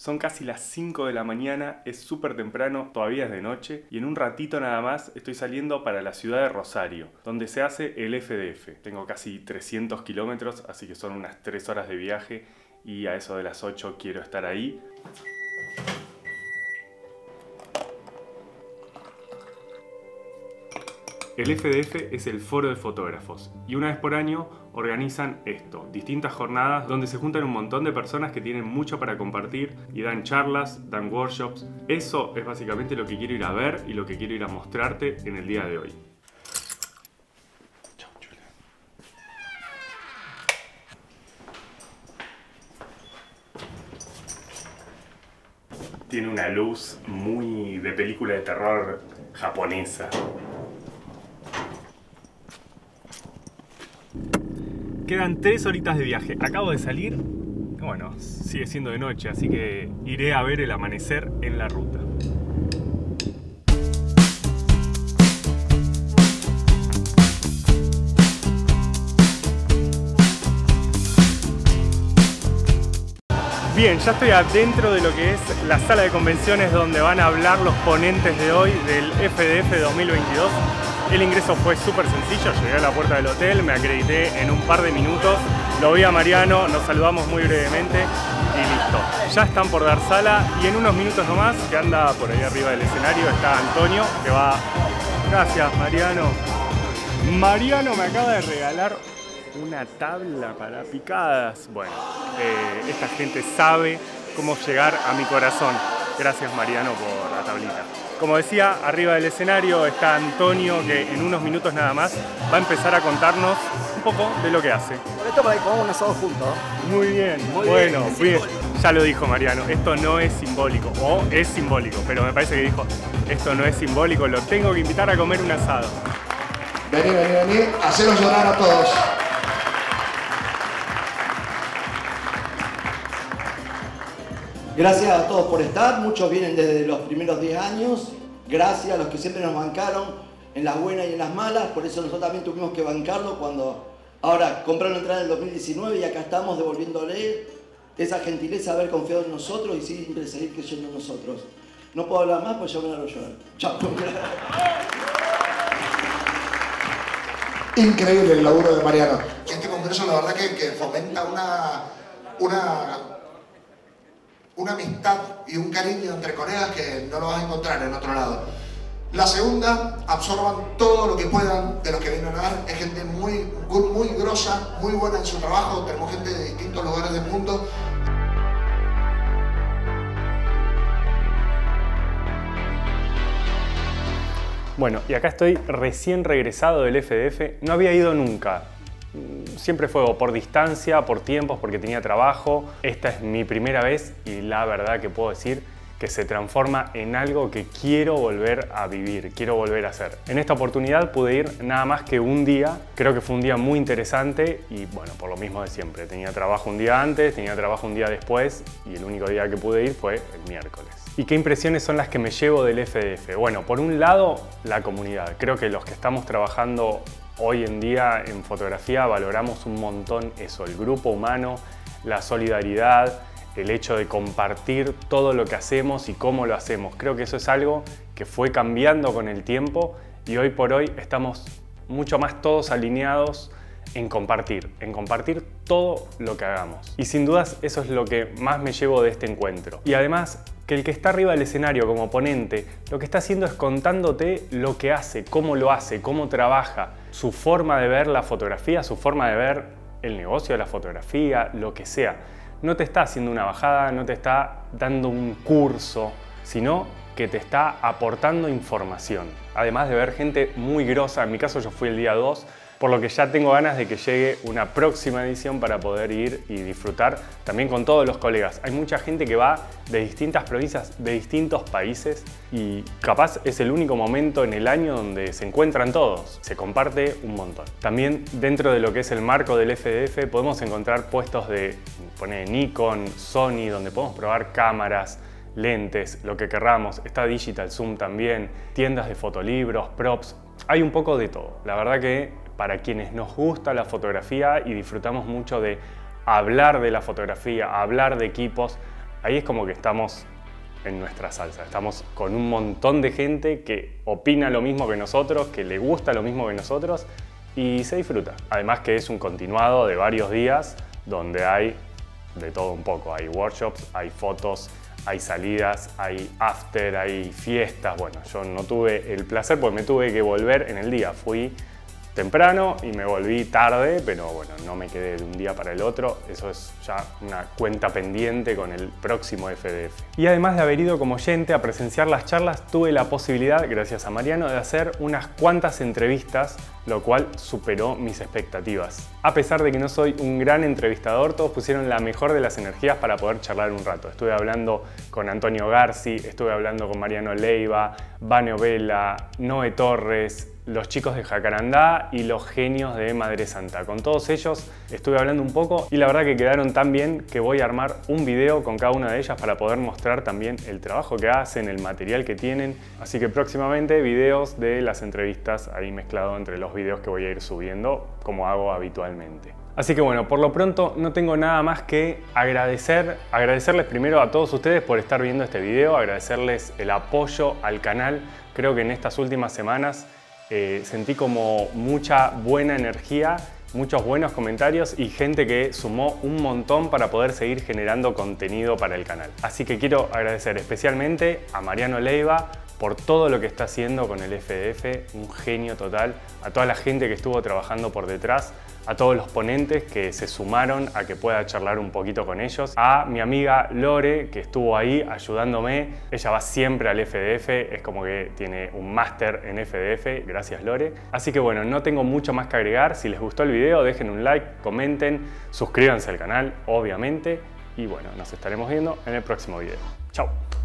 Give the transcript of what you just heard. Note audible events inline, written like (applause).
Son casi las 5 de la mañana, es súper temprano, todavía es de noche, y en un ratito nada más estoy saliendo para la ciudad de Rosario, donde se hace el FDF. Tengo casi 300 kilómetros, así que son unas 3 horas de viaje, y a eso de las 8 quiero estar ahí. El FDF es el foro de fotógrafos y una vez por año organizan esto, distintas jornadas donde se juntan un montón de personas que tienen mucho para compartir y dan charlas, dan workshops. Eso es básicamente lo que quiero ir a ver y lo que quiero ir a mostrarte en el día de hoy. Tiene una luz muy de película de terror japonesa. Quedan tres horitas de viaje. Acabo de salir. Bueno, sigue siendo de noche, así que iré a ver el amanecer en la ruta. Bien, ya estoy adentro de lo que es la sala de convenciones donde van a hablar los ponentes de hoy del FDF 2022. El ingreso fue súper sencillo, llegué a la puerta del hotel, me acredité en un par de minutos, lo vi a Mariano, nos saludamos muy brevemente y listo. Ya están por dar sala y en unos minutos nomás, que anda por ahí arriba del escenario, está Antonio, que va... Gracias Mariano. Mariano me acaba de regalar una tabla para picadas. Bueno, eh, esta gente sabe cómo llegar a mi corazón. Gracias Mariano por la tablita. Como decía, arriba del escenario está Antonio, que en unos minutos nada más va a empezar a contarnos un poco de lo que hace. Esto para que un asado juntos. Muy bien, bueno, bien. Ya lo dijo Mariano, esto no es simbólico, o es simbólico, pero me parece que dijo, esto no es simbólico, lo tengo que invitar a comer un asado. Vení, vení, vení, haceros llorar a todos. Gracias a todos por estar, muchos vienen desde los primeros 10 años, gracias a los que siempre nos bancaron en las buenas y en las malas, por eso nosotros también tuvimos que bancarlo cuando ahora compraron entrada en el 2019 y acá estamos devolviéndole esa gentileza de haber confiado en nosotros y siempre seguir creyendo en nosotros. No puedo hablar más, pues ya me a llorar. Chao. (laughs) Increíble el laburo de Mariano. Este congreso la verdad que, que fomenta una, una una amistad y un cariño entre colegas que no lo vas a encontrar en otro lado. La segunda, absorban todo lo que puedan de los que vienen a dar. Es gente muy, muy grosa, muy buena en su trabajo. Tenemos gente de distintos lugares del mundo. Bueno, y acá estoy recién regresado del FDF. No había ido nunca siempre fue por distancia, por tiempos, porque tenía trabajo. Esta es mi primera vez y la verdad que puedo decir que se transforma en algo que quiero volver a vivir, quiero volver a hacer. En esta oportunidad pude ir nada más que un día, creo que fue un día muy interesante y bueno, por lo mismo de siempre. Tenía trabajo un día antes, tenía trabajo un día después y el único día que pude ir fue el miércoles. ¿Y qué impresiones son las que me llevo del FDF? Bueno, por un lado, la comunidad. Creo que los que estamos trabajando Hoy en día en fotografía valoramos un montón eso, el grupo humano, la solidaridad, el hecho de compartir todo lo que hacemos y cómo lo hacemos. Creo que eso es algo que fue cambiando con el tiempo y hoy por hoy estamos mucho más todos alineados en compartir, en compartir todo lo que hagamos. Y sin dudas eso es lo que más me llevo de este encuentro. Y además que el que está arriba del escenario como ponente, lo que está haciendo es contándote lo que hace, cómo lo hace, cómo trabaja, su forma de ver la fotografía, su forma de ver el negocio de la fotografía, lo que sea. No te está haciendo una bajada, no te está dando un curso, sino que te está aportando información. Además de ver gente muy grosa, en mi caso yo fui el día 2, por lo que ya tengo ganas de que llegue una próxima edición para poder ir y disfrutar también con todos los colegas. Hay mucha gente que va de distintas provincias, de distintos países y capaz es el único momento en el año donde se encuentran todos, se comparte un montón. También dentro de lo que es el marco del FDF podemos encontrar puestos de pone Nikon, Sony, donde podemos probar cámaras, lentes, lo que querramos. Está Digital Zoom también, tiendas de fotolibros, props. Hay un poco de todo. La verdad que para quienes nos gusta la fotografía y disfrutamos mucho de hablar de la fotografía, hablar de equipos, ahí es como que estamos en nuestra salsa. Estamos con un montón de gente que opina lo mismo que nosotros, que le gusta lo mismo que nosotros y se disfruta. Además que es un continuado de varios días donde hay de todo un poco. Hay workshops, hay fotos, hay salidas, hay after, hay fiestas. Bueno, yo no tuve el placer porque me tuve que volver en el día. Fui temprano y me volví tarde, pero bueno, no me quedé de un día para el otro. Eso es ya una cuenta pendiente con el próximo FDF. Y además de haber ido como oyente a presenciar las charlas, tuve la posibilidad, gracias a Mariano, de hacer unas cuantas entrevistas, lo cual superó mis expectativas. A pesar de que no soy un gran entrevistador, todos pusieron la mejor de las energías para poder charlar un rato. Estuve hablando con Antonio Garci, estuve hablando con Mariano Leiva, Vane Vela, Noé Torres, los chicos de Jacarandá y los genios de Madre Santa. Con todos ellos estuve hablando un poco y la verdad que quedaron tan bien que voy a armar un video con cada una de ellas para poder mostrar también el trabajo que hacen, el material que tienen. Así que próximamente videos de las entrevistas ahí mezclado entre los videos que voy a ir subiendo como hago habitualmente. Así que bueno, por lo pronto no tengo nada más que agradecer, agradecerles primero a todos ustedes por estar viendo este video, agradecerles el apoyo al canal. Creo que en estas últimas semanas eh, sentí como mucha buena energía, muchos buenos comentarios y gente que sumó un montón para poder seguir generando contenido para el canal. Así que quiero agradecer especialmente a Mariano Leiva por todo lo que está haciendo con el FDF, un genio total, a toda la gente que estuvo trabajando por detrás, a todos los ponentes que se sumaron a que pueda charlar un poquito con ellos, a mi amiga Lore que estuvo ahí ayudándome, ella va siempre al FDF, es como que tiene un máster en FDF, gracias Lore. Así que bueno, no tengo mucho más que agregar, si les gustó el video dejen un like, comenten, suscríbanse al canal obviamente y bueno, nos estaremos viendo en el próximo video. Chao.